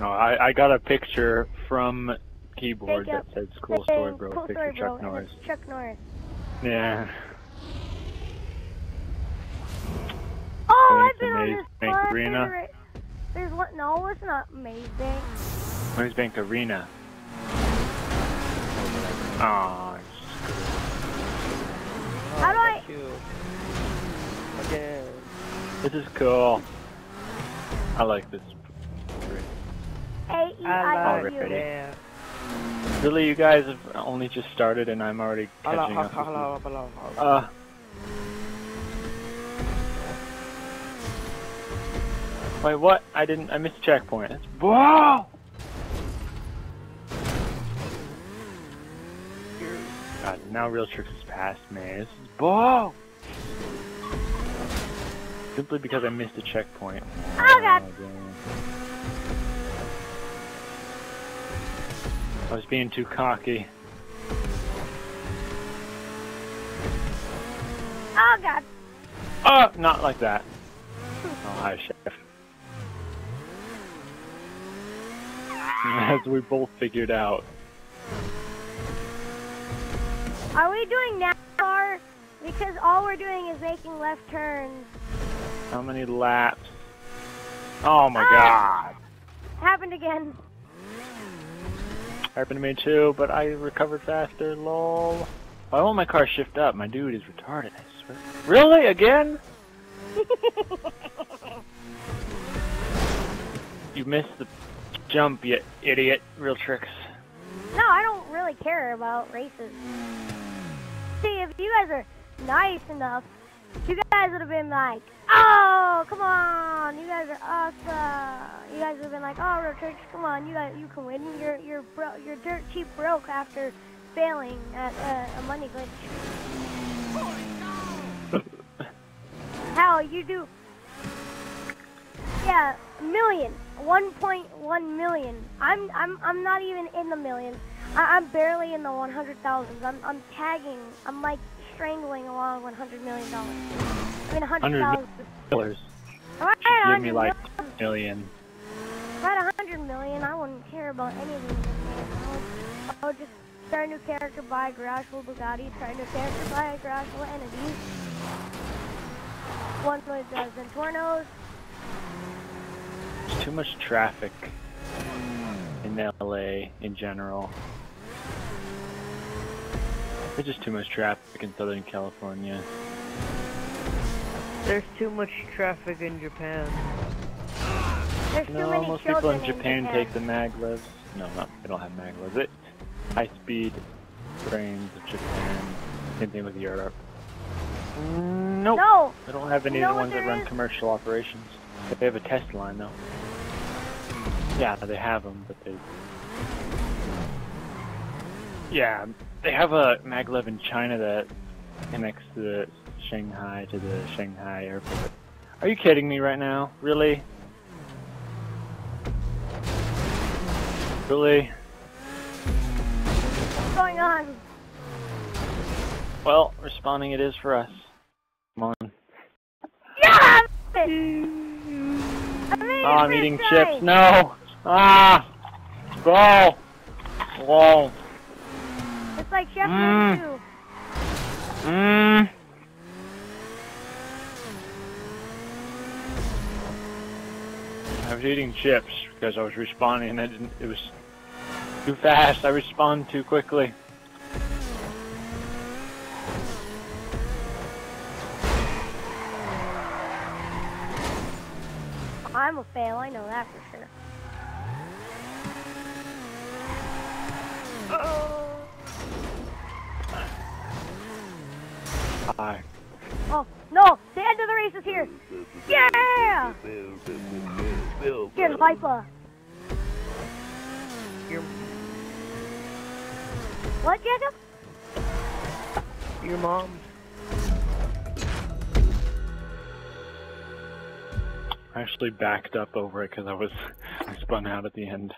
No, I, I got a picture from keyboard that you. said "Cool Story Bro." Cool picture story. Chuck and Norris. Chuck Norris. Yeah. Oh, I've been on this Bank fun Arena. favorite- There's what? No, it's not amazing. Maze Bank Arena. Oh, How do I- thank. Again. this is cool. I like this. A I I O love U. Already. that. Really, you guys have only just started, and I'm already catching up. hello, with you. hello, hello. Uh. Wait, what? I didn't. I missed checkpoint. That's, whoa! God, now Real Tricks is past me. This is whoa! Simply because I missed a checkpoint. Oh, God. damn. I was being too cocky. Oh God. Oh, not like that. Oh, hi, Chef. As we both figured out. Are we doing NASCAR? Because all we're doing is making left turns. How many laps? Oh my Ah! god. Happened again. Happened to me too, but I recovered faster, lol. Why won't my car shift up? My dude is retarded, I swear. Really? Again? You missed the jump, you idiot. Real tricks. No, I don't really care about races. See, if you guys are nice enough, you guys would have been like, "Oh, come on, you guys are awesome." You guys have been like, "Oh, Tricks, come on, you guys, you can win. You're you're bro- you're dirt cheap broke after failing at uh, a money glitch." How you do? Yeah, million, 1.1 million. I'm I'm I'm not even in the millions. I, I'm barely in the 100,000s. I'm I'm tagging. I'm like strangling along 100 million dollars. I mean 100,000. Dollars. Had Give me like million, I had 100 million, I wouldn't care about any of these. I would, I would just start a new character, buy a garage full Bugatti, start a new character, buy a garage full entities. One with uh, Zentornos. There's too much traffic in LA in general. There's just too much traffic in Southern California. There's too much traffic in Japan. There's too No, many most people children in Japan, Japan. take the maglevs. No, not they don't have maglevs. It high speed trains of Japan. Same thing with Europe. Mm, nope. No, They don't have any You of the ones that run is? commercial operations. They have a test line though. Yeah, they have them, but they. Yeah, they have a maglev in China that connects to the Shanghai to the Shanghai airport. Are you kidding me right now? Really? Really? what's going on? Well, responding it is for us. Come on. Yeah! I made Oh, I'm eating chips. No! Ah! Go! Whoa! It's like Chef mm. Mmm! I was eating chips because I was responding and I didn't, it was too fast. I responded too quickly. I'm a fail, I know that for sure. Hi. Oh, no! The end of the race is here! Yeah! Viper. Your What, Jacob? your mom's. I actually backed up over it because I was I spun out at the end.